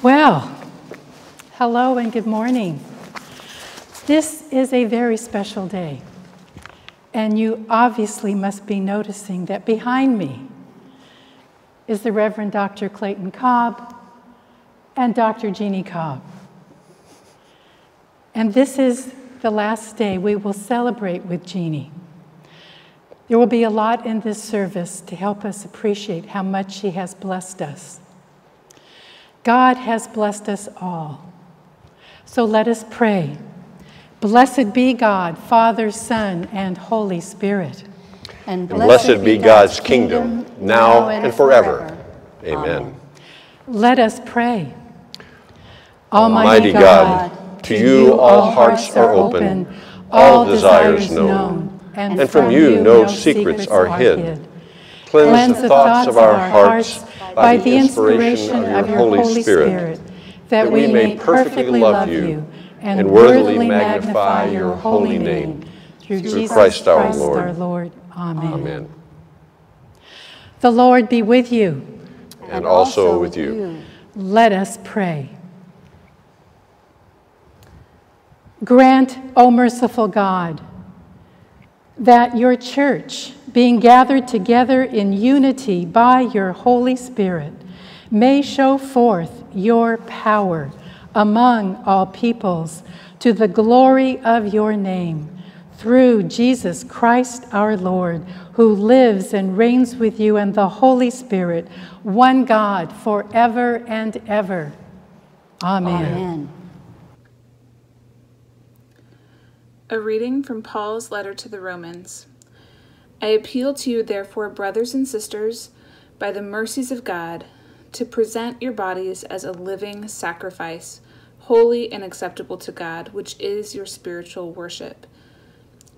Well, hello and good morning. This is a very special day, and you obviously must be noticing that behind me is the Reverend Dr. Clayton Cobb and Dr. Jeannie Cobb. And this is the last day we will celebrate with Jeannie. There will be a lot in this service to help us appreciate how much she has blessed us. God has blessed us all. So let us pray. Blessed be God, Father, Son, and Holy Spirit. And Blessed be God's kingdom, now and forever. Amen. Let us pray. Almighty God, to you all hearts are open, all desires known, and from you no secrets are hid. Cleanse the thoughts of our hearts by the inspiration of your Holy Spirit, that we may perfectly love you and worthily magnify your holy name. Through Through Jesus Christ our Lord. our Lord. Amen. Amen. The Lord be with you. And also with you. Let us pray. Grant, O merciful God, that your church, being gathered together in unity by your Holy Spirit, may show forth your power among all peoples to the glory of your name, through Jesus Christ our Lord, who lives and reigns with you and the Holy Spirit, one God, forever and ever. Amen. Amen. A reading from Paul's letter to the Romans. I appeal to you, therefore, brothers and sisters, by the mercies of God, to present your bodies as a living sacrifice, holy and acceptable to God, which is your spiritual worship.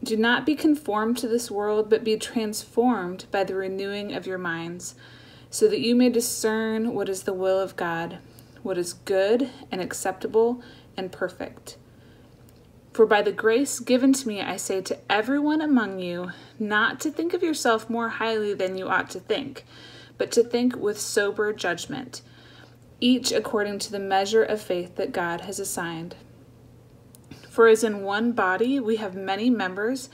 Do not be conformed to this world, but be transformed by the renewing of your minds, so that you may discern what is the will of God, what is good and acceptable and perfect. For by the grace given to me, I say to everyone among you, not to think of yourself more highly than you ought to think, but to think with sober judgment, each according to the measure of faith that God has assigned. For as in one body we have many members,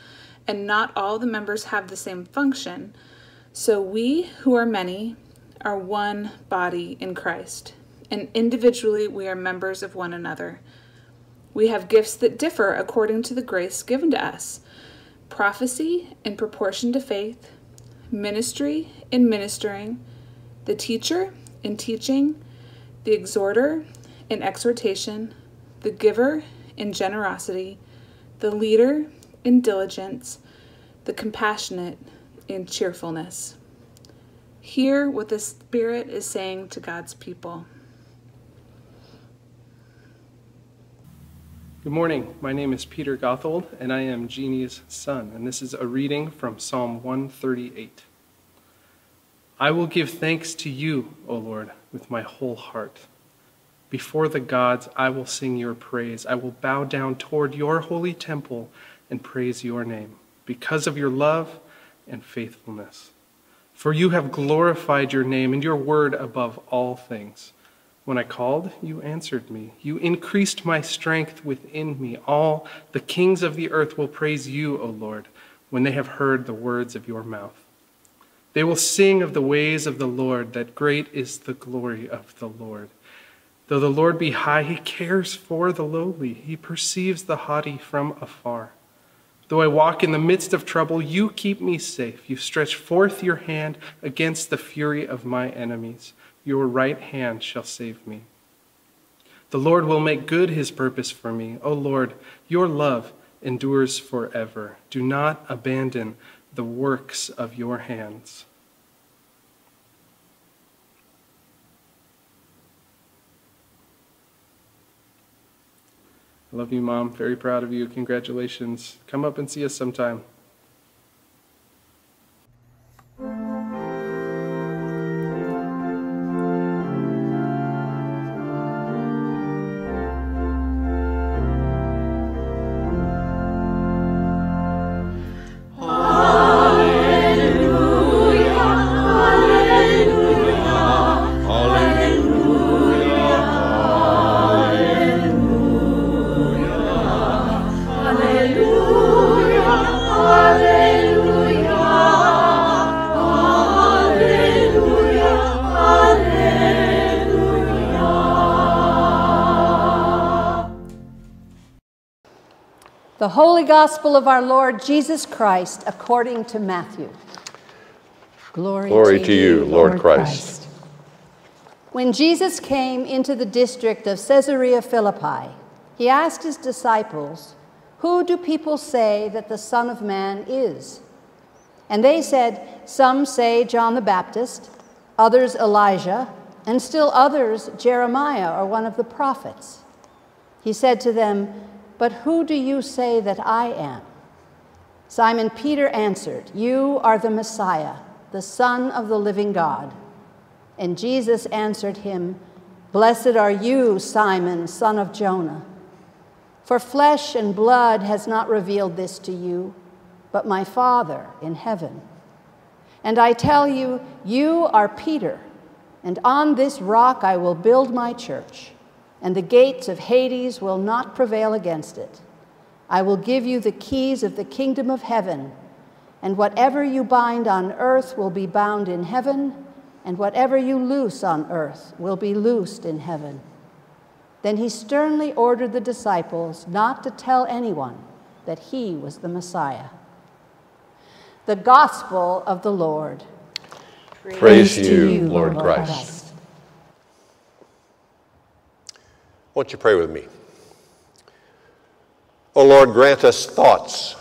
and not all the members have the same function, so we who are many are one body in Christ, and individually we are members of one another. We have gifts that differ according to the grace given to us. Prophecy in proportion to faith, ministry in ministering, the teacher in teaching, the exhorter in exhortation, the giver in generosity, the leader in diligence, the compassionate in cheerfulness. Hear what the Spirit is saying to God's people. Good morning. My name is Peter Gothold, and I am Jeannie's son, and this is a reading from Psalm 138. I will give thanks to you, O Lord, with my whole heart. Before the gods, I will sing your praise. I will bow down toward your holy temple and praise your name because of your love and faithfulness. For you have glorified your name and your word above all things. When I called, you answered me. You increased my strength within me. All the kings of the earth will praise you, O Lord, when they have heard the words of your mouth. They will sing of the ways of the Lord, that great is the glory of the Lord. Though the Lord be high, he cares for the lowly. He perceives the haughty from afar. Though I walk in the midst of trouble, you keep me safe. You stretch forth your hand against the fury of my enemies. Your right hand shall save me. The Lord will make good his purpose for me. O Lord, your love endures forever. Do not abandon the works of your hands. I love you, Mom. Very proud of you. Congratulations. Come up and see us sometime. Gospel of our Lord Jesus Christ according to Matthew. Glory, Glory to you, Lord Christ. When Jesus came into the district of Caesarea Philippi, he asked his disciples, Who do people say that the Son of Man is? And they said, Some say John the Baptist, others Elijah, and still others Jeremiah or one of the prophets. He said to them, But who do you say that I am? Simon Peter answered, You are the Messiah, the Son of the living God. And Jesus answered him, Blessed are you, Simon, son of Jonah. For flesh and blood has not revealed this to you, but my Father in heaven. And I tell you, you are Peter, and on this rock I will build my church, and the gates of Hades will not prevail against it. I will give you the keys of the kingdom of heaven, and whatever you bind on earth will be bound in heaven, and whatever you loose on earth will be loosed in heaven. Then he sternly ordered the disciples not to tell anyone that he was the Messiah. The Gospel of the Lord. Praise, to you, Lord Christ. Won't you pray with me? O Lord, grant us thoughts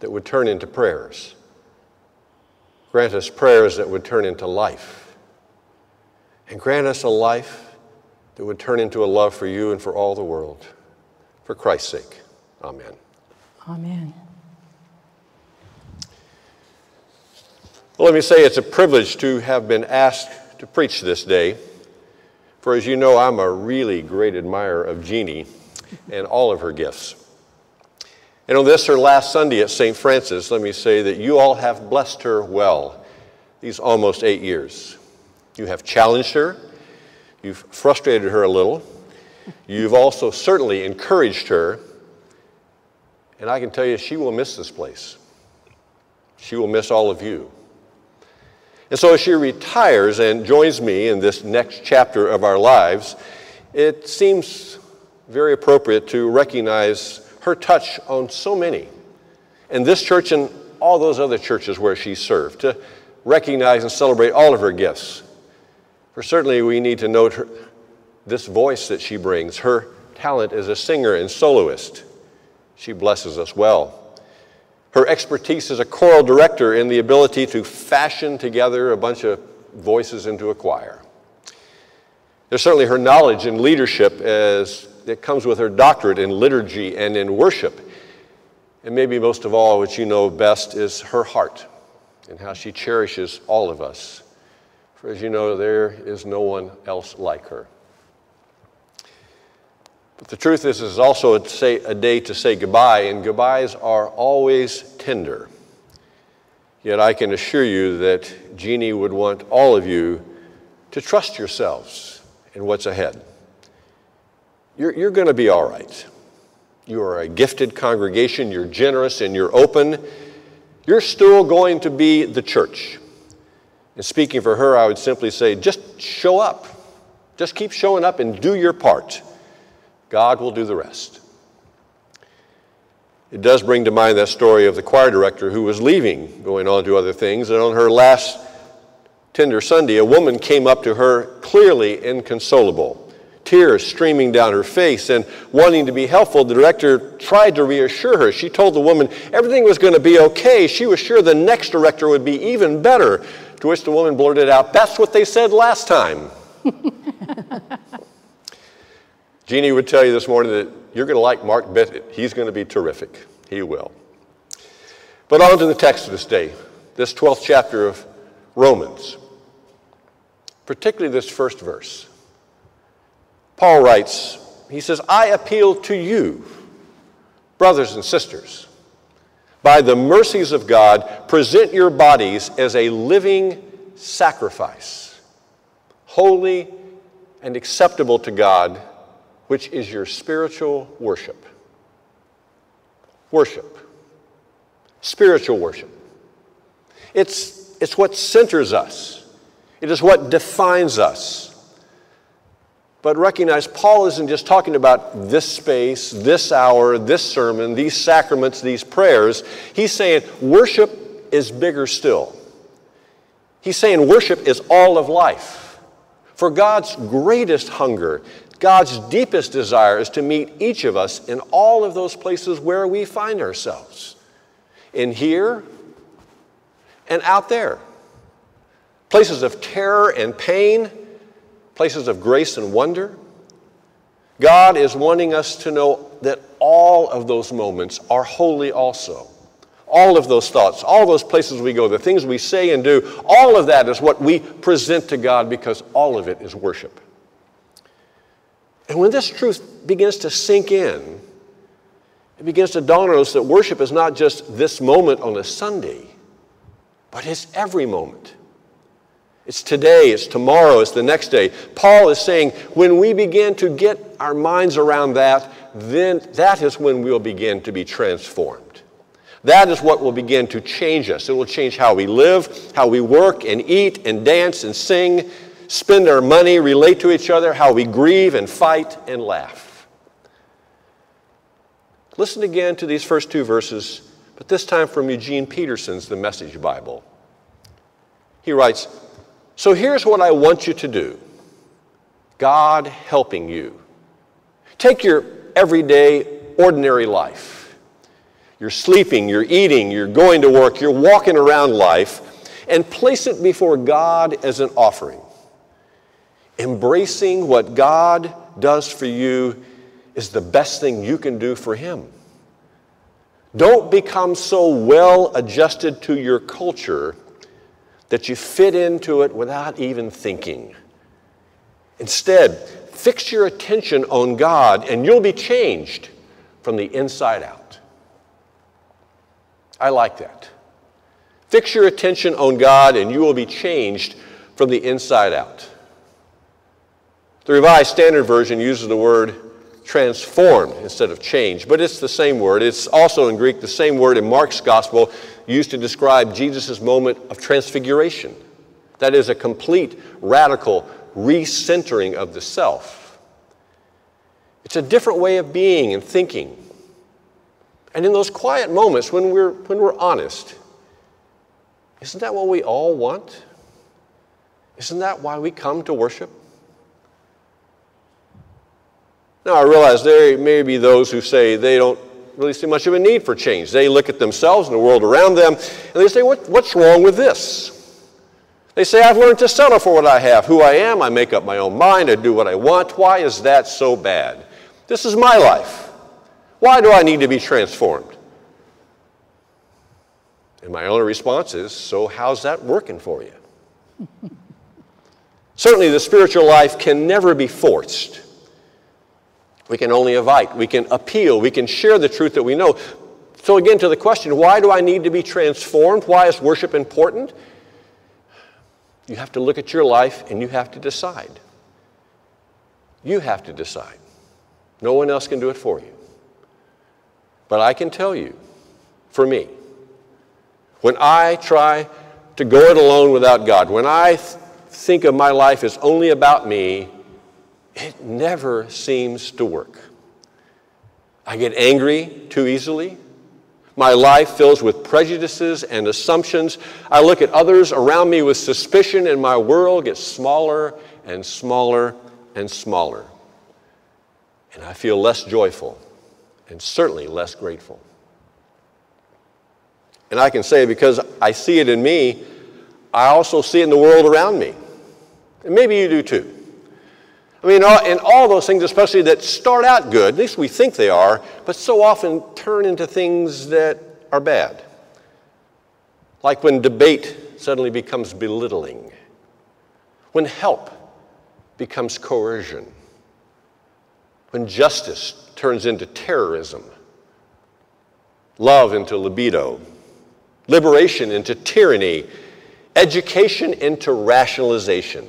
that would turn into prayers. Grant us prayers that would turn into life. And grant us a life that would turn into a love for you and for all the world. For Christ's sake. Amen. Amen. Well, let me say it's a privilege to have been asked to preach this day. For as you know, I'm a really great admirer of Jeannie and all of her gifts. And on this, her last Sunday at St. Francis, let me say that you all have blessed her well these almost eight years. You have challenged her, you've frustrated her a little, you've also certainly encouraged her, and I can tell you she will miss this place. She will miss all of you. And so as she retires and joins me in this next chapter of our lives, it seems very appropriate to recognize her touch on so many. In this church and all those other churches where she served, to recognize and celebrate all of her gifts. For certainly we need to note her, this voice that she brings, her talent as a singer and soloist. She blesses us well her expertise as a choral director in the ability to fashion together a bunch of voices into a choir. There's certainly her knowledge and leadership as it comes with her doctorate in liturgy and in worship. And maybe most of all, what you know best is her heart and how she cherishes all of us. For as you know, there is no one else like her. But the truth is, it's also a, say, a day to say goodbye, and goodbyes are always tender. Yet I can assure you that Jeannie would want all of you to trust yourselves in what's ahead. You're, you're going to be all right. You are a gifted congregation, you're generous and you're open. You're still going to be the church. And speaking for her, I would simply say just show up. Just keep showing up and do your part. God will do the rest. It does bring to mind that story of the choir director who was leaving, going on to other things, and on her last tender Sunday, a woman came up to her clearly inconsolable, tears streaming down her face, and wanting to be helpful, the director tried to reassure her. She told the woman everything was going to be okay. She was sure the next director would be even better. To which the woman blurted out, That's what they said last time. Jeannie would tell you this morning that you're going to like Mark Bittett. He's going to be terrific. He will. But on to the text of this day, this 12th chapter of Romans, particularly this first verse. Paul writes, he says, I appeal to you, brothers and sisters, by the mercies of God, present your bodies as a living sacrifice, holy and acceptable to God which is your spiritual worship. Worship. Spiritual worship. It's, it's what centers us, it is what defines us. But recognize Paul isn't just talking about this space, this hour, this sermon, these sacraments, these prayers. He's saying worship is bigger still. He's saying worship is all of life. For God's greatest hunger God's deepest desire is to meet each of us in all of those places where we find ourselves in here and out there. Places of terror and pain, places of grace and wonder. God is wanting us to know that all of those moments are holy also. All of those thoughts, all those places we go, the things we say and do, all of that is what we present to God because all of it is worship. And when this truth begins to sink in, it begins to dawn on us that worship is not just this moment on a Sunday, but it's every moment. It's today, it's tomorrow, it's the next day. Paul is saying when we begin to get our minds around that, then that is when we'll begin to be transformed. That is what will begin to change us. It will change how we live, how we work and eat and dance and sing, spend our money, relate to each other, how we grieve and fight and laugh. Listen again to these first two verses, but this time from Eugene Peterson's The Message Bible. He writes So here's what I want you to do God helping you. Take your everyday, ordinary life. You're sleeping, you're eating, you're going to work, you're walking around life, and place it before God as an offering. Embracing what God does for you is the best thing you can do for Him. Don't become so well adjusted to your culture that you fit into it without even thinking. Instead, fix your attention on God and you'll be changed from the inside out. I like that. Fix your attention on God and you will be changed from the inside out. The Revised Standard Version uses the word transformed instead of changed, but it's the same word. It's also in Greek the same word in Mark's Gospel used to describe Jesus' moment of transfiguration. That is a complete, radical recentering of the self. It's a different way of being and thinking. And in those quiet moments when we're, when we're honest, isn't that what we all want? Isn't that why we come to worship? Now, I realize there may be those who say they don't really see much of a need for change. They look at themselves and the world around them and they say, what, What's wrong with this? They say, I've learned to settle for what I have, who I am, I make up my own mind, I do what I want. Why is that so bad? This is my life. Why do I need to be transformed? And my only response is, So how's that working for you? Certainly, the spiritual life can never be forced. We can only invite, we can appeal, we can share the truth that we know. So, again, to the question why do I need to be transformed? Why is worship important? You have to look at your life and you have to decide. You have to decide. No one else can do it for you. But I can tell you, for me, when I try to go it alone without God, when I th- think of my life as only about me, it never seems to work. I get angry too easily. My life fills with prejudices and assumptions. I look at others around me with suspicion, and my world gets smaller and smaller and smaller. And I feel less joyful and certainly less grateful. And I can say because I see it in me, I also see it in the world around me. And maybe you do too. I mean, in all those things, especially that start out good, at least we think they are, but so often turn into things that are bad. Like when debate suddenly becomes belittling, when help becomes coercion, when justice turns into terrorism, love into libido, liberation into tyranny, education into rationalization.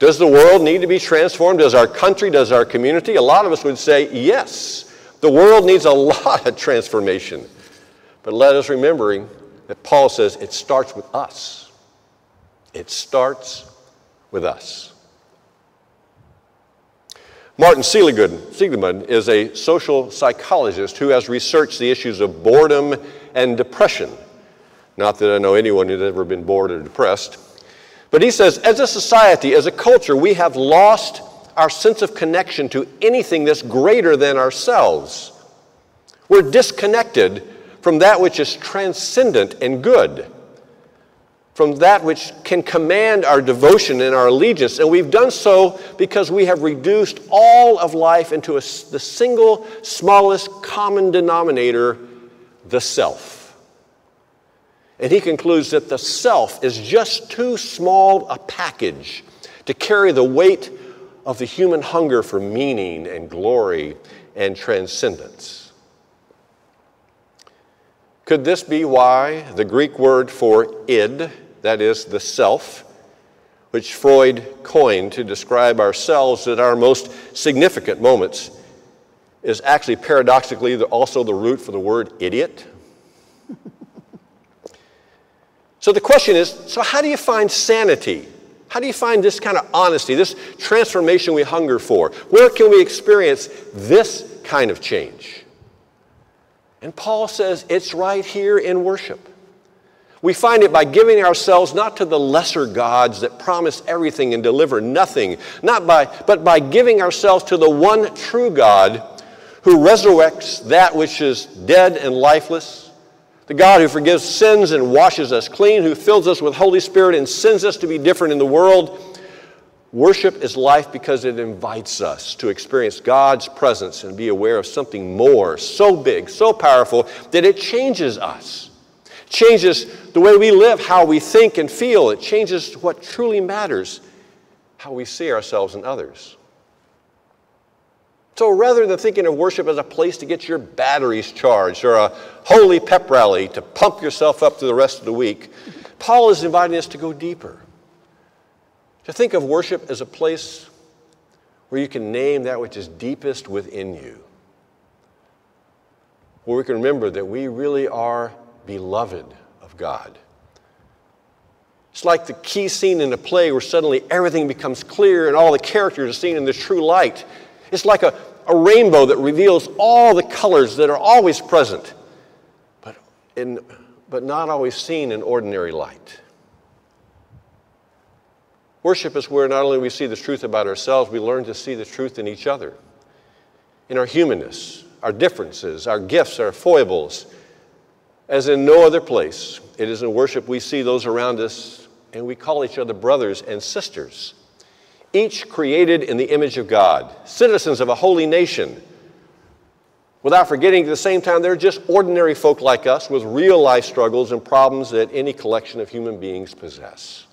Does the world need to be transformed? Does our country, does our community? A lot of us would say yes. The world needs a lot of transformation. But let us remembering that Paul says it starts with us. It starts with us. Martin Seligman is a social psychologist who has researched the issues of boredom and depression. Not that I know anyone who's ever been bored or depressed. But he says, as a society, as a culture, we have lost our sense of connection to anything that's greater than ourselves. We're disconnected from that which is transcendent and good, from that which can command our devotion and our allegiance. And we've done so because we have reduced all of life into a, the single smallest common denominator, the self. And he concludes that the self is just too small a package to carry the weight of the human hunger for meaning and glory and transcendence. Could this be why the Greek word for id, that is the self, which Freud coined to describe ourselves at our most significant moments, is actually paradoxically also the root for the word idiot? So the question is so, how do you find sanity? How do you find this kind of honesty, this transformation we hunger for? Where can we experience this kind of change? And Paul says it's right here in worship. We find it by giving ourselves not to the lesser gods that promise everything and deliver nothing, not by, but by giving ourselves to the one true God who resurrects that which is dead and lifeless the God who forgives sins and washes us clean, who fills us with Holy Spirit and sends us to be different in the world. Worship is life because it invites us to experience God's presence and be aware of something more, so big, so powerful, that it changes us. Changes the way we live, how we think and feel. It changes what truly matters, how we see ourselves and others. So rather than thinking of worship as a place to get your batteries charged or a holy pep rally to pump yourself up to the rest of the week, Paul is inviting us to go deeper. To think of worship as a place where you can name that which is deepest within you. Where we can remember that we really are beloved of God. It's like the key scene in a play where suddenly everything becomes clear and all the characters are seen in the true light. It's like a, a rainbow that reveals all the colors that are always present, but, in, but not always seen in ordinary light. Worship is where not only we see the truth about ourselves, we learn to see the truth in each other, in our humanness, our differences, our gifts, our foibles. As in no other place, it is in worship we see those around us and we call each other brothers and sisters each created in the image of God, citizens of a holy nation. Without forgetting, at the same time, they're just ordinary folk like us with real life struggles and problems that any collection of human beings possess.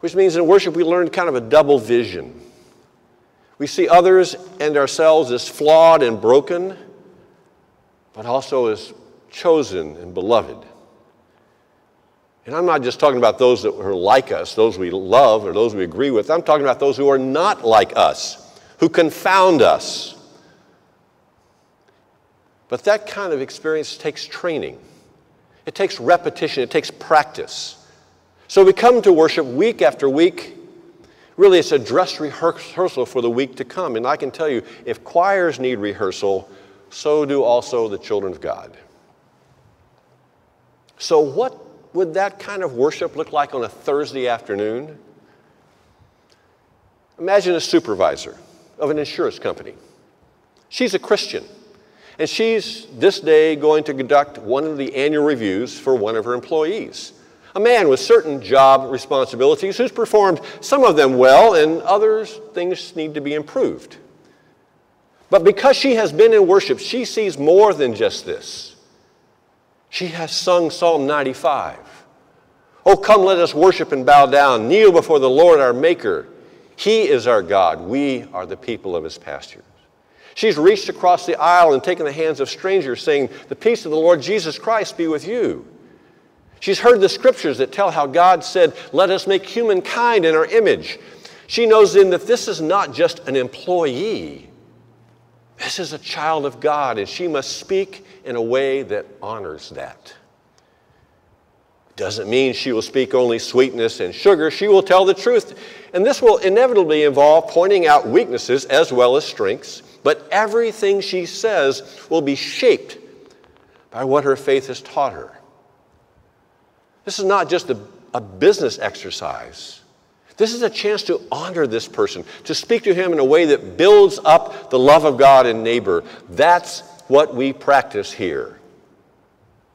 Which means in worship, we learn kind of a double vision. We see others and ourselves as flawed and broken, but also as chosen and beloved. And I'm not just talking about those that are like us, those we love, or those we agree with. I'm talking about those who are not like us, who confound us. But that kind of experience takes training, it takes repetition, it takes practice. So we come to worship week after week. Really, it's a dress rehearsal for the week to come. And I can tell you, if choirs need rehearsal, so do also the children of God. So, what would that kind of worship look like on a Thursday afternoon? Imagine a supervisor of an insurance company. She's a Christian, and she's this day going to conduct one of the annual reviews for one of her employees. A man with certain job responsibilities who's performed some of them well, and others things need to be improved. But because she has been in worship, she sees more than just this. She has sung Psalm 95. Oh, come, let us worship and bow down, kneel before the Lord our Maker. He is our God. We are the people of his pastures. She's reached across the aisle and taken the hands of strangers, saying, The peace of the Lord Jesus Christ be with you. She's heard the scriptures that tell how God said, Let us make humankind in our image. She knows then that this is not just an employee, this is a child of God, and she must speak in a way that honors that. Doesn't mean she will speak only sweetness and sugar. She will tell the truth. And this will inevitably involve pointing out weaknesses as well as strengths. But everything she says will be shaped by what her faith has taught her. This is not just a, a business exercise. This is a chance to honor this person, to speak to him in a way that builds up the love of God and neighbor. That's what we practice here.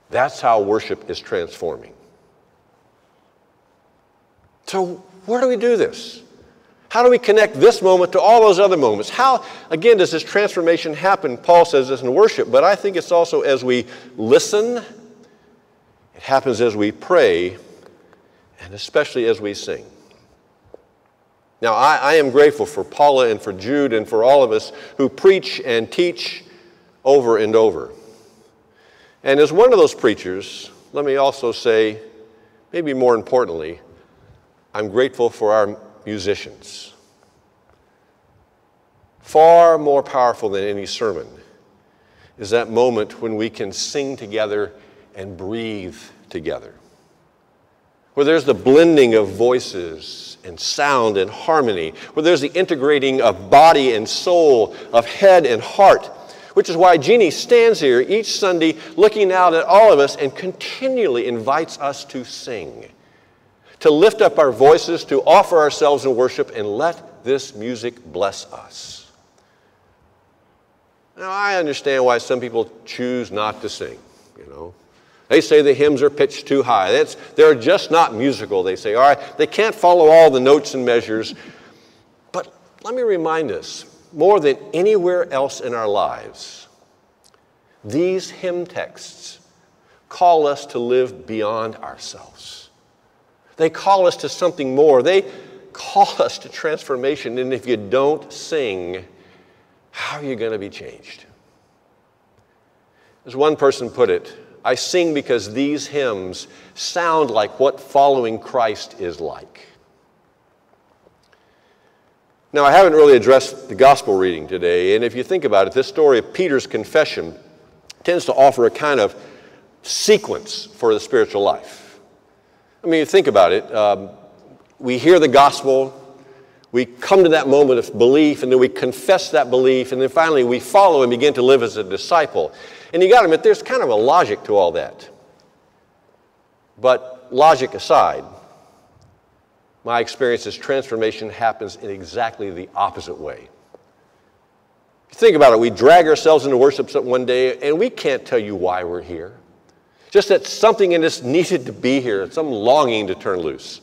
That's how worship is transforming. So, where do we do this? How do we connect this moment to all those other moments? How, again, does this transformation happen? Paul says this in worship, but I think it's also as we listen, it happens as we pray, and especially as we sing. Now, I, I, am grateful for Paula and for Jude and for all of us who preach and teach over and over. And as one of those preachers, let me also say, maybe more importantly, I'm grateful for our musicians. Far more powerful than any sermon is that moment when we can sing together and breathe together. Where there's the blending of voices and sound and harmony, where there's the integrating of body and soul, of head and heart, which is why Jeannie stands here each Sunday looking out at all of us and continually invites us to sing to lift up our voices, to offer ourselves in worship, and let this music bless us. Now, I understand why some people choose not to sing, you know. They say the hymns are pitched too high. That's, they're just not musical, they say. All right, they can't follow all the notes and measures. But let me remind us more than anywhere else in our lives, these hymn texts call us to live beyond ourselves. They call us to something more. They call us to transformation. And if you don't sing, how are you going to be changed? As one person put it, I sing because these hymns sound like what following Christ is like. Now, I haven't really addressed the gospel reading today, and if you think about it, this story of Peter's confession tends to offer a kind of sequence for the spiritual life. I mean, think about it. Um, we hear the gospel, we come to that moment of belief, and then we confess that belief, and then finally we follow and begin to live as a disciple. And you got to admit, there's kind of a logic to all that. But logic aside, my experience is transformation happens in exactly the opposite way. You think about it. We drag ourselves into worship one day, and we can't tell you why we're here. Just that something in us needed to be here, some longing to turn loose.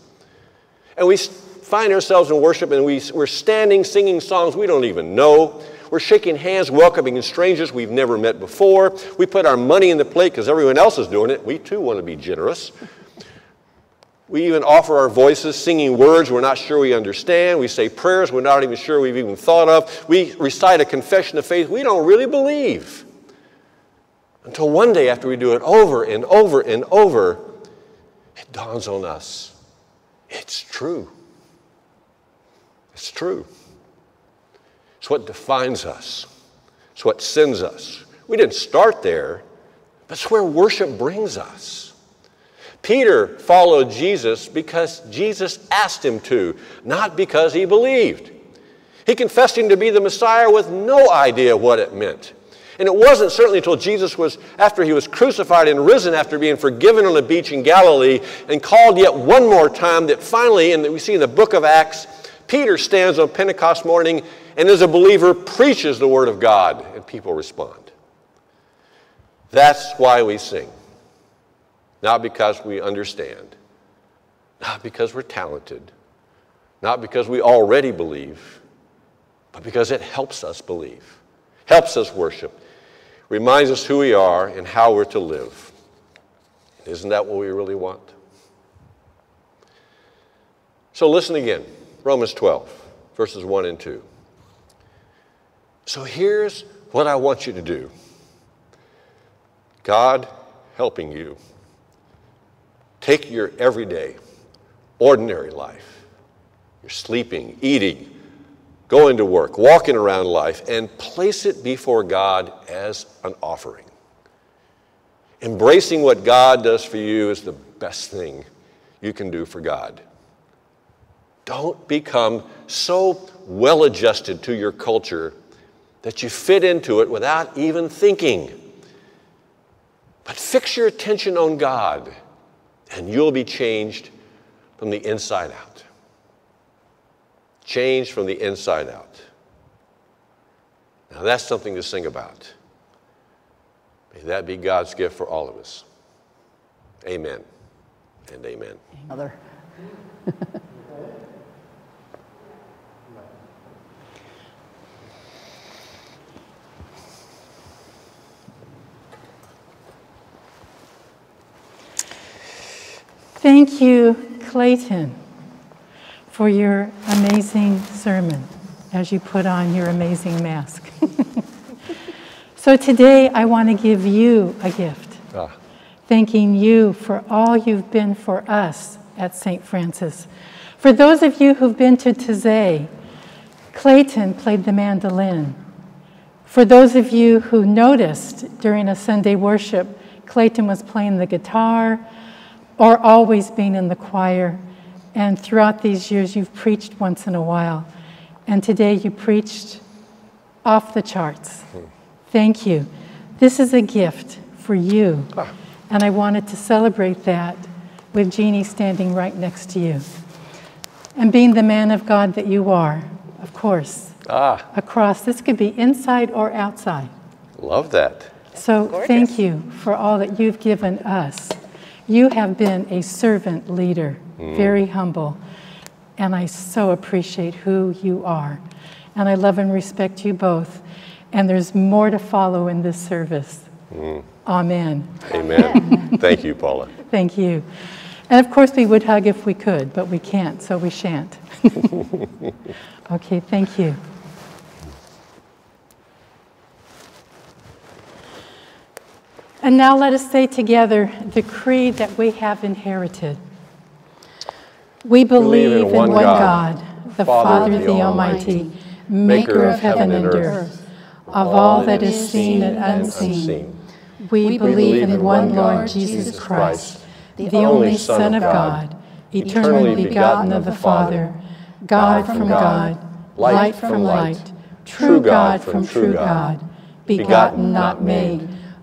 And we find ourselves in worship and we, we're standing singing songs we don't even know. We're shaking hands, welcoming strangers we've never met before. We put our money in the plate because everyone else is doing it. We too want to be generous. We even offer our voices, singing words we're not sure we understand. We say prayers we're not even sure we've even thought of. We recite a confession of faith we don't really believe. Until one day, after we do it over and over and over, it dawns on us it's true. It's true. It's what defines us, it's what sends us. We didn't start there, but it's where worship brings us. Peter followed Jesus because Jesus asked him to, not because he believed. He confessed him to be the Messiah with no idea what it meant. And it wasn't certainly until Jesus was, after he was crucified and risen after being forgiven on the beach in Galilee and called yet one more time, that finally, and we see in the book of Acts, Peter stands on Pentecost morning and as a believer preaches the word of God and people respond. That's why we sing. Not because we understand, not because we're talented, not because we already believe, but because it helps us believe, helps us worship, reminds us who we are and how we're to live. Isn't that what we really want? So listen again Romans 12, verses 1 and 2. So here's what I want you to do God helping you. Take your everyday, ordinary life. You're sleeping, eating, going to work, walking around life, and place it before God as an offering. Embracing what God does for you is the best thing you can do for God. Don't become so well adjusted to your culture that you fit into it without even thinking. But fix your attention on God, and you'll be changed from the inside out. Changed from the inside out. Now, that's something to sing about. May that be God's gift for all of us. Amen and amen. Mother. Thank you, Clayton, for your amazing sermon as you put on your amazing mask. so today I want to give you a gift, Ah, thanking you for all you've been for us at St. Francis. For those of you who've been to Taizé, Clayton played the mandolin. For those of you who noticed during a Sunday worship, Clayton was playing the guitar or always being in the choir. And throughout these years, you've preached once in a while. And today you preached off the charts. Thank you. This is a gift for you. And I wanted to celebrate that with Jeannie standing right next to you. And being the man of God that you are, of course, ah, across. This could be inside or outside. love that. So thank you for all that you've given us. You have been a servant leader, mm. very humble, and I so appreciate who you are. And I love and respect you both. And there's more to follow in this service. Mm. Amen. Amen. Thank you, Paula. Thank you. And of course, we would hug if we could, but we can't, so we shan't. okay, thank you. And now let us say together the creed that we have inherited. We believe in one God, the Father, the Almighty, maker of heaven and earth, of all that is seen and unseen. We believe in one Lord Jesus Christ, the only Son of God, eternally begotten of the Father, God from God, light from light, true God from true God, begotten, not made,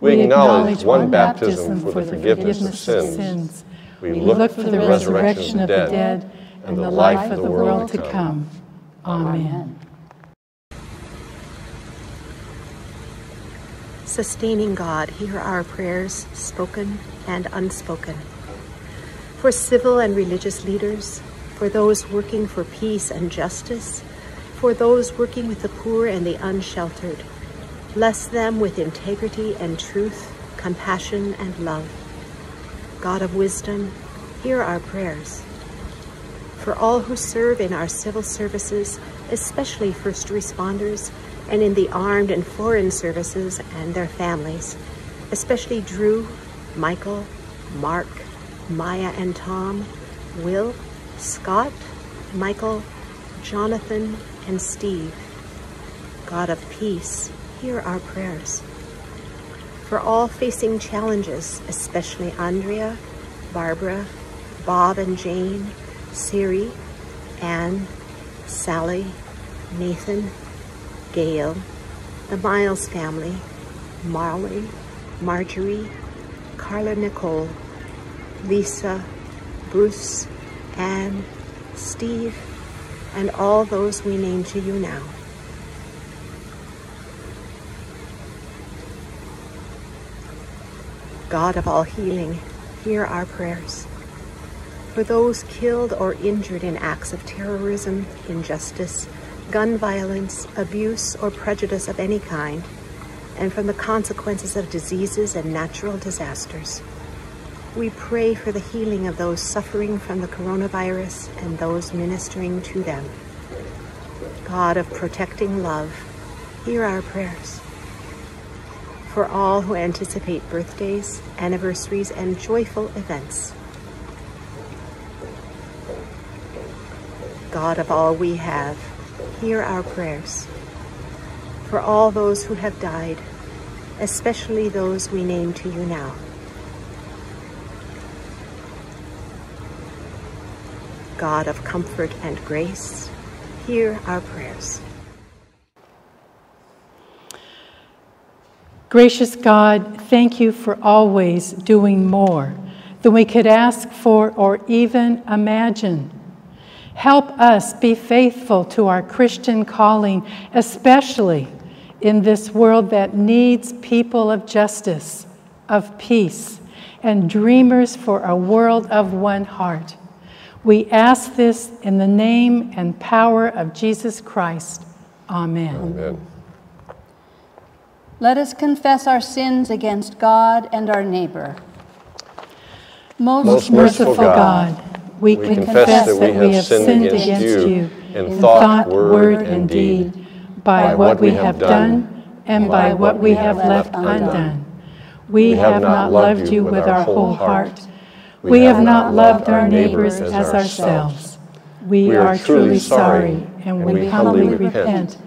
We acknowledge one baptism for the forgiveness of sins. We look for the resurrection of the dead and the life of the world to come. Amen. sustaining God, hear our prayers, spoken and unspoken. For civil and religious leaders, for those working for peace and justice, for those working with the poor and the unsheltered, bless them with integrity and truth, compassion and love. God of wisdom, hear our prayers. For all who serve in our civil services, especially first responders, and in the armed and foreign services and their families, especially Drew, Michael, Mark, Maya and Tom, Will, Scott, Michael, Jonathan, and Steve. God of peace, hear our prayers. For all facing challenges, especially Andrea, Barbara, Bob and Jane, Siri, Anne, Sally, Nathan, Gail, the Miles family, Marley, Marjorie, Carla Nicole, Lisa, Bruce, Anne, Steve, and all those we name to you now. God of all healing, hear our prayers. For those killed or injured in acts of terrorism, injustice, gun violence, abuse, or prejudice of any kind, and from the consequences of diseases and natural disasters. We pray for the healing of those suffering from the coronavirus and those ministering to them. God of protecting love, hear our prayers. For all who anticipate birthdays, anniversaries, and joyful events. God of all we have, hear our prayers. For all those who have died, especially those we name to you now. God of comfort and grace, hear our prayers. Gracious God, thank you for always doing more than we could ask for or even imagine. Help us be faithful to our Christian calling, especially in this world that needs people of justice, of peace, and dreamers for a world of one heart. We ask this in the name and power of Jesus Christ. Amen. Amen. Let us confess our sins against God and our neighbor. Most, Most merciful God, God we, we confess, that we have sinned against you in thought, word, and deed, by what we have done and by what we have left undone. We have not loved you with our whole heart. We have not loved our neighbors as ourselves. We are truly sorry, and we humbly repent.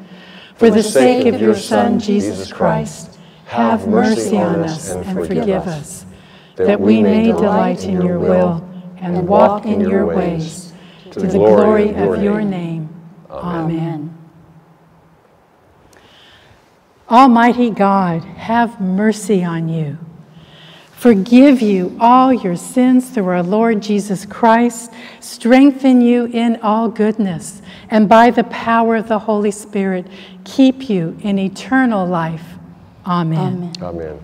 For the sake of your Son, Jesus Christ, have mercy on us and forgive us, that we may delight in your will and walk in your ways, to the glory of your name. Amen. Almighty God, have mercy on you. Forgive you all your sins through our Lord Jesus Christ, strengthen you in all goodness, and by the power of the Holy Spirit, keep you in eternal life. Amen. Amen. Amen.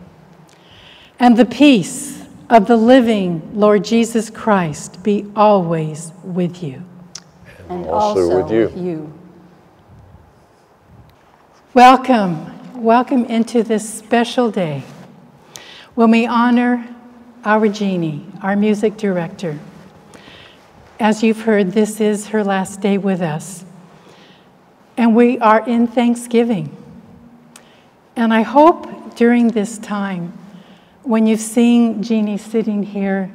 And the peace of the living Lord Jesus Christ be always with you. And also, also with, you. with you. Welcome, welcome into this special day when we honor our Jeannie, our music director. As you've heard, this is her last day with us. And we are in Thanksgiving. And I hope during this time when you've seen Jeannie sitting here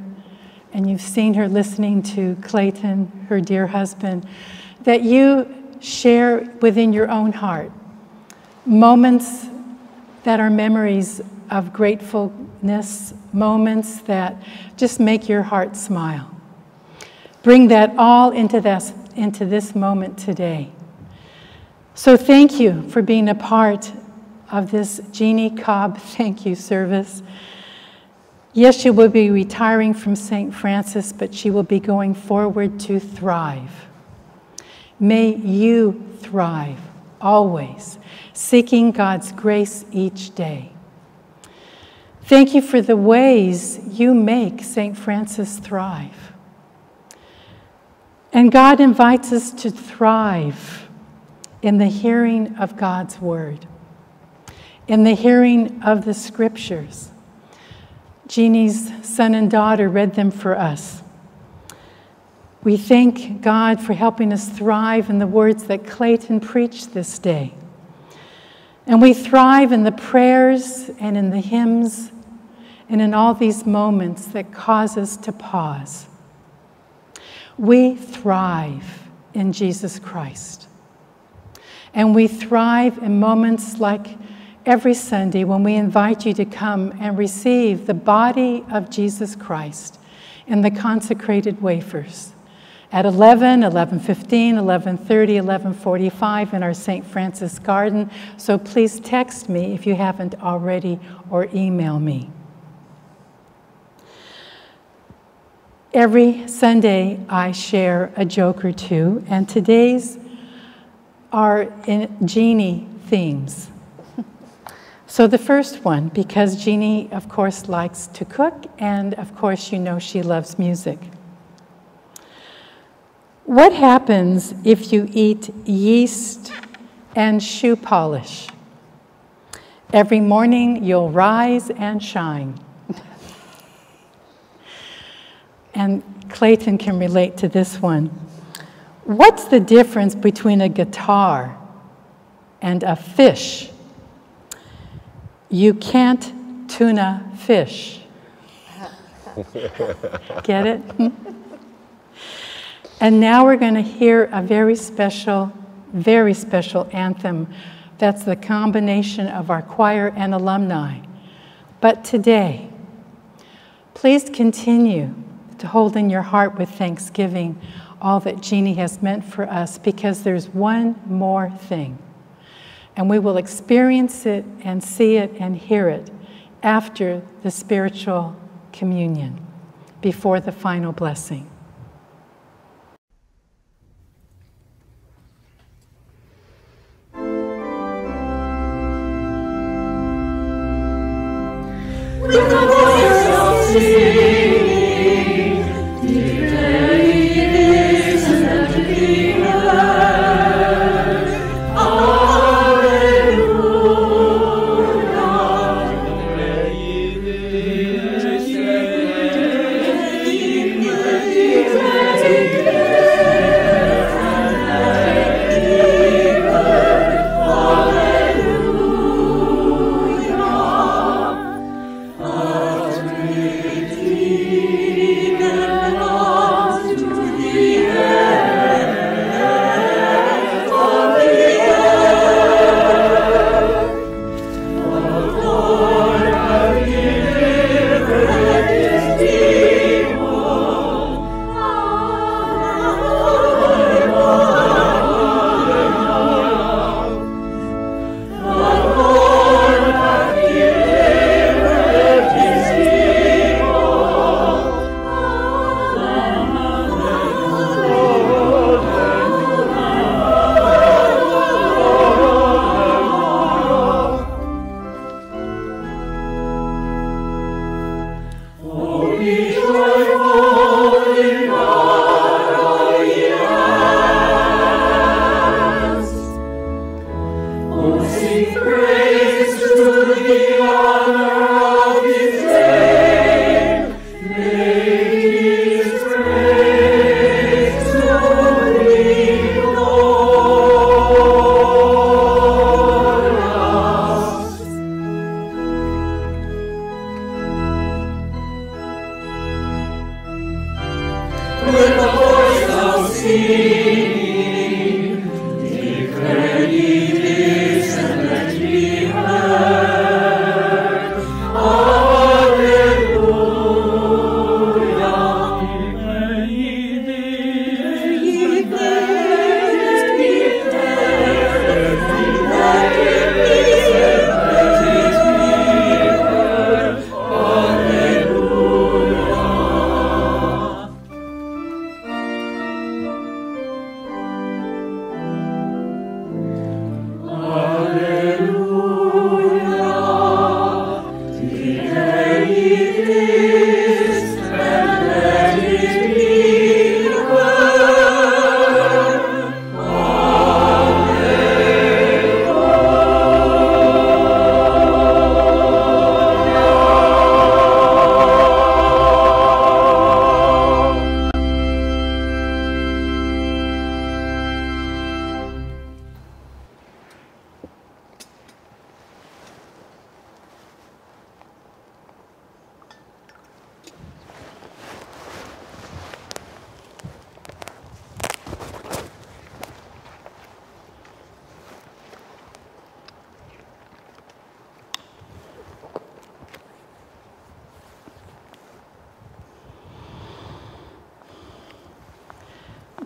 and you've seen her listening to Clayton, her dear husband, that you share within your own heart moments that are memories of gratefulness, moments that just make your heart smile. Bring that all into this, into this moment today. So thank you for being a part of this Jeannie Cobb thank you service. Yes, she will be retiring from St. Francis, but she will be going forward to thrive. May you thrive always, seeking God's grace each day. Thank you for the ways you make St. Francis thrive. And God invites us to thrive in the hearing of God's word, in the hearing of the scriptures. Jeannie's son and daughter read them for us. We thank God for helping us thrive in the words that Clayton preached this day. And we thrive in the prayers and in the hymns and in all these moments that cause us to pause. We thrive in Jesus Christ. And we thrive in moments like every Sunday when we invite you to come and receive the body of Jesus Christ in the consecrated wafers at 11, 11:15, 11:30, 11:45 in our St. Francis garden. So please text me if you haven't already or email me. Every Sunday I share a joke or two, and today's are in Jeannie themes. So the first one, because Jeannie, of course, likes to cook, and of course, you know she loves music. What happens if you eat yeast and shoe polish? Every morning you'll rise and shine. And Clayton can relate to this one. What's the difference between a guitar and a fish? You can't tuna fish. Get it? And now we're going to hear a very special, very special anthem. That's the combination of our choir and alumni. But today, please continue to hold in your heart with thanksgiving all that Jeannie has meant for us because there's one more thing. And we will experience it and see it and hear it after the spiritual communion, before the final blessing. with the voice of Noivo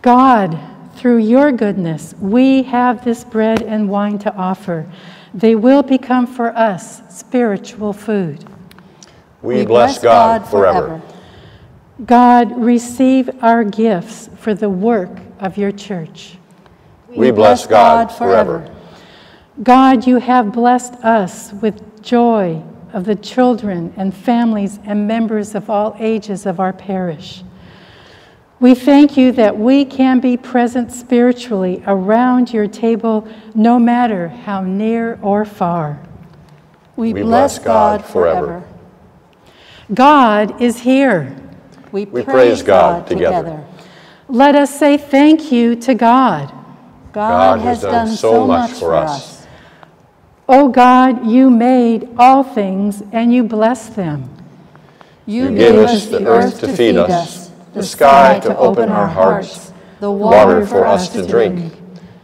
God, through your goodness, we have this bread and wine to offer. They will become for us spiritual food. We, we bless, God, God forever. forever. God, receive our gifts for the work of your church. We bless God forever. God, you have blessed us with joy of the children and families and members of all ages of our parish. We thank you that we can be present spiritually around your table no matter how near or far. We, we bless God forever. God is here. We, we praise God, God together. together. Let us say thank you to God. God, God has, done, done so much for us. O oh God, you made all things and you blessed them. You, you gave us the earth to feed us the sky to open our hearts, the water for us to drink.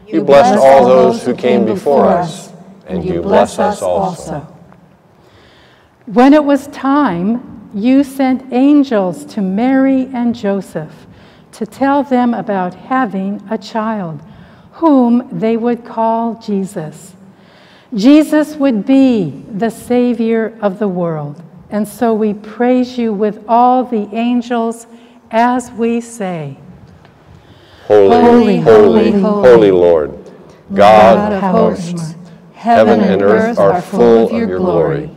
You blessed all those who came before us, and you bless us also. When it was time, you sent angels to Mary and Joseph to tell them about having a child, whom they would call Jesus. Jesus would be the Savior of the world. And so we praise you with all the angels as we say, Holy, holy, holy, holy, Lord, God, God of hosts, heaven and earth are full of your glory.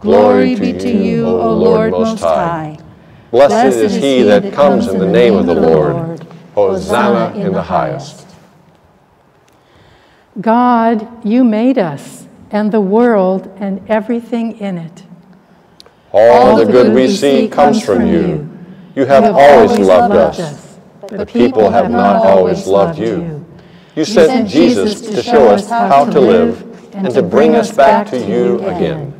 Glory be to you, O Lord Most High. Blessed is he that comes in the name of the Lord. Hosanna in the highest. God, you made us and the world and everything in it. All the good we see comes from you. You have, you have always, always loved, loved us, but, but people have not always loved you. You sent Jesus to show us how to live and to bring us back to you again.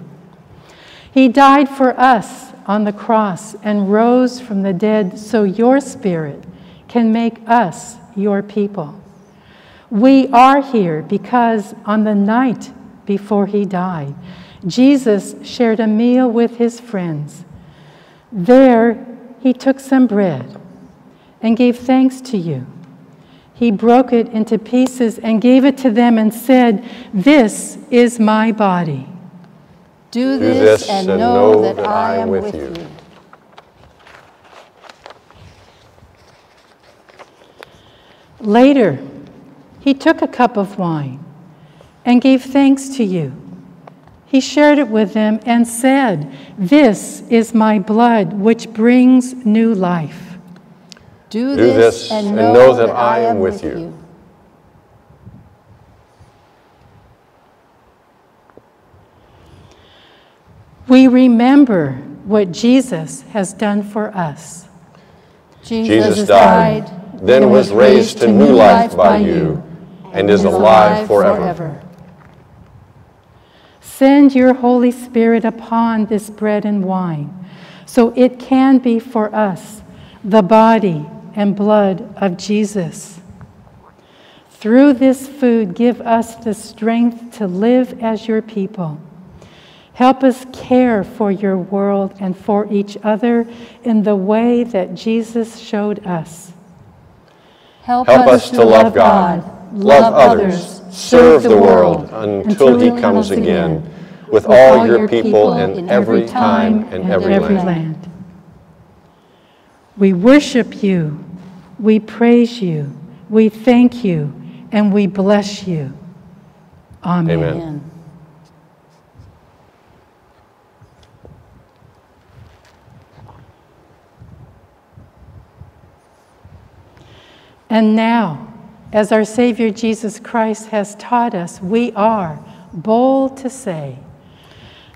He died for us on the cross and rose from the dead so your spirit can make us your people. We are here because on the night before he died, Jesus shared a meal with his friends. There, he took some bread and gave thanks to you. He broke it into pieces and gave it to them and said, This is my body. Do this, Do this and, and, know, know that, that, I am with you. you. Later, he took a cup of wine and gave thanks to you. He shared it with them and said, This is my blood, which brings new life. Do, Do this, and, know, and know that, that I am with you. you. We remember what Jesus has done for us. Jesus, Jesus died, then was raised to new life by you, and is alive forever. forever. Send your Holy Spirit upon this bread and wine so it can be for us the body and blood of Jesus. Through this food, give us the strength to live as your people. Help us care for your world and for each other in the way that Jesus showed us. Help, Help us, us to love God, God love others, serve the world until he comes again with all your people in every time and every land. We worship you, we praise you, we thank you, and we bless you. Amen. Amen. And now, as our Savior Jesus Christ has taught us, we are bold to say,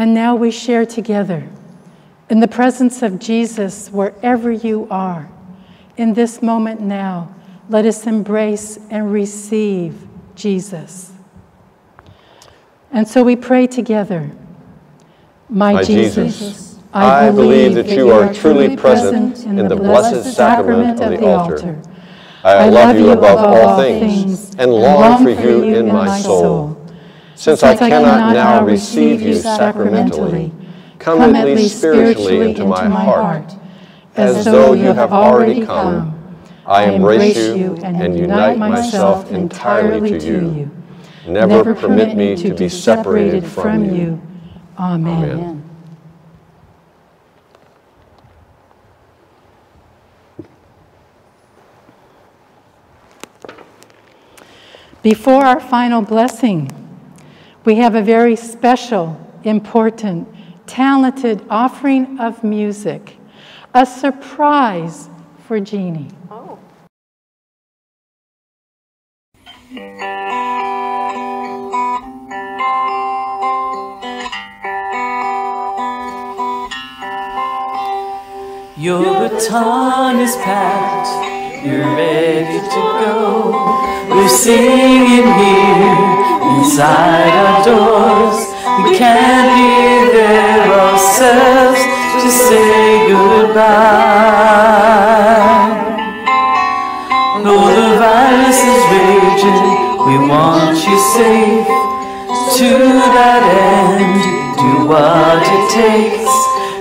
And now we share together In the presence of Jesus, wherever you are, in this moment now, let us embrace and receive Jesus. And so we pray together. My, My Jesus, Jesus, I believe that you are truly present in the blessed sacrament of the altar. I love you above all things and long for you in my soul. Since I cannot now receive you sacramentally, come at least spiritually into my heart, as though you have already come. I embrace you and unite myself entirely to you. Never permit me to be separated from you. Amen. Amen. Before our final blessing, we have a very special, important, talented offering of music, a surprise for Jeannie. Your baton is packed, you're ready to go. We're singing here inside our doors. We can't be there ourselves to say goodbye. Though the virus is raging, we want you safe. To that end, do what it takes.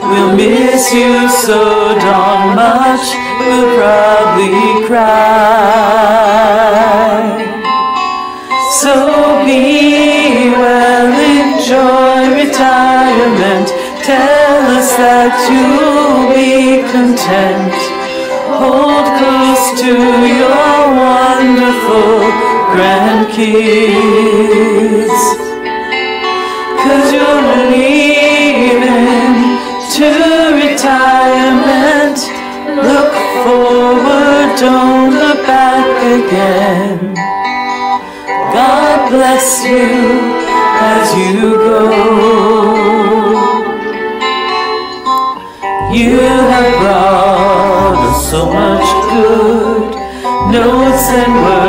We'll miss you so darn much, we'll probably cry. So be well, enjoy retirement. Tell us that you'll be content. Hold close to your wonderful grandkids. Cause you're leaving to retirement. Look forward, don't look back again. God bless you as you go. You have brought us so much good, notes and words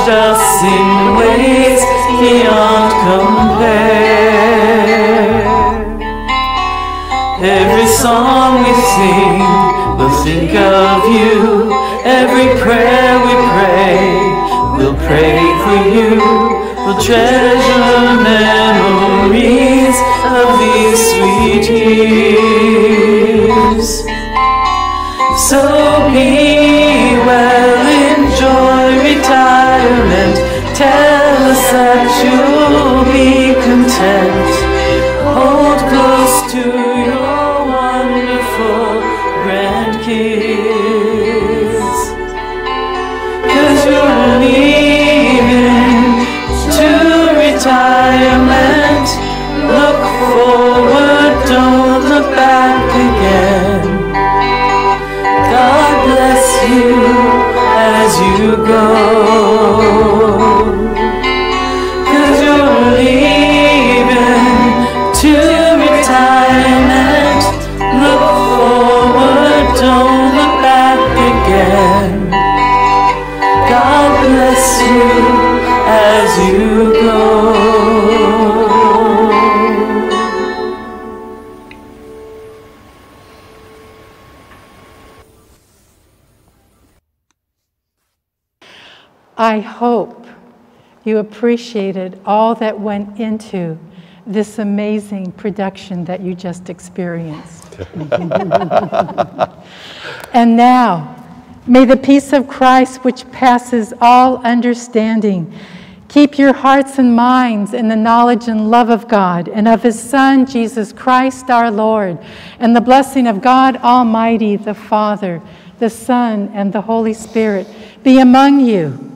challenged us in ways beyond compare. Every song we sing will think of you. Every prayer we pray, we'll pray for you. We'll treasure memories of these sweet years. So be well, enjoy retirement. Tell us that you'll be content. Hold close to your appreciated all that went into this amazing production that you just experienced. and now, may the peace of Christ, which passes all understanding, keep your hearts and minds in the knowledge and love of God and of His Son, Jesus Christ our Lord, and the blessing of God Almighty, the Father, the Son, and the Holy Spirit be among you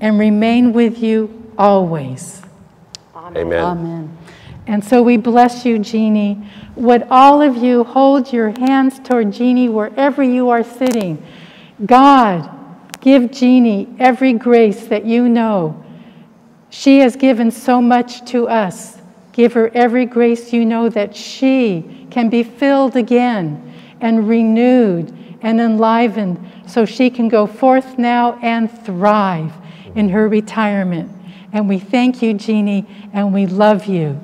and remain with you always. Amen. Amen. And so we bless you, Jeannie. Would all of you hold your hands toward Jeannie wherever you are sitting? God, give Jeannie every grace that you know. She has given so much to us Give her every grace you know that she can be filled again and renewed and enlivened so she can go forth now and thrive in her retirement. And we thank you, Jeannie, and we love you.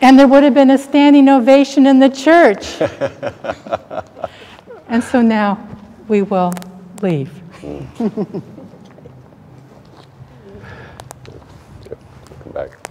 And there would have been a standing ovation in the church. and so now we will leave. Mm. Come back.